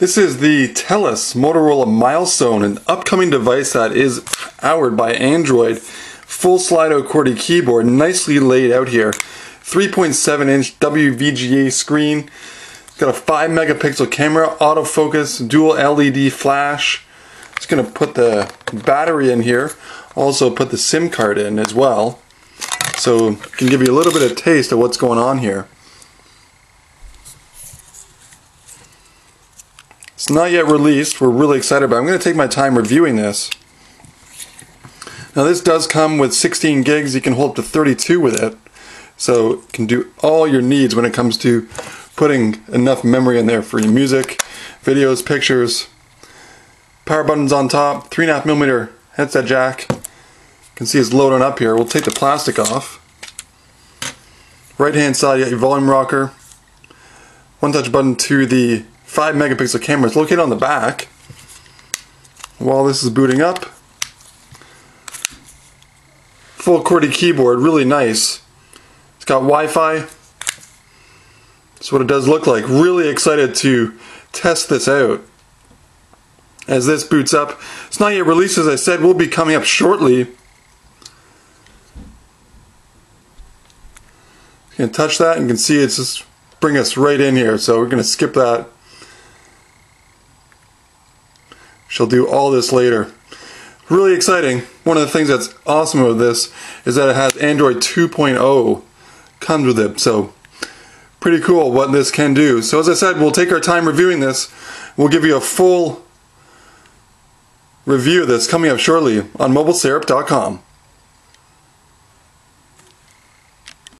This is the TELUS Motorola Milestone, an upcoming device that is powered by Android. Full Slido QWERTY keyboard, nicely laid out here. 3.7 inch WVGA screen. Got a 5 megapixel camera, autofocus, dual LED flash. Just gonna put the battery in here. Also put the SIM card in as well. So can give you a little bit of taste of what's going on here. Not yet released. We're really excited about it. I'm going to take my time reviewing this. Now this does come with 16 gigs. You can hold up to 32 with it. So you can do all your needs when it comes to putting enough memory in there for your music, videos, pictures. Power buttons on top, 3.5 millimeter headset jack. You can see it's loading up here. We'll take the plastic off. Right hand side, you got your volume rocker. One touch button to the 5 megapixel camera. It's located on the back. While this is booting up, full QWERTY keyboard, really nice. It's got Wi-Fi. That's what it does look like. Really excited to test this out. As this boots up, it's not yet released as I said, will be coming up shortly. You can touch that and you can see it's just bring us right in here. So we're going to skip that. She'll do all this later. Really exciting. One of the things that's awesome about this is that it has Android 2.0 comes with it. So pretty cool what this can do. So as I said, we'll take our time reviewing this. We'll give you a full review of this coming up shortly on mobilesyrup.com.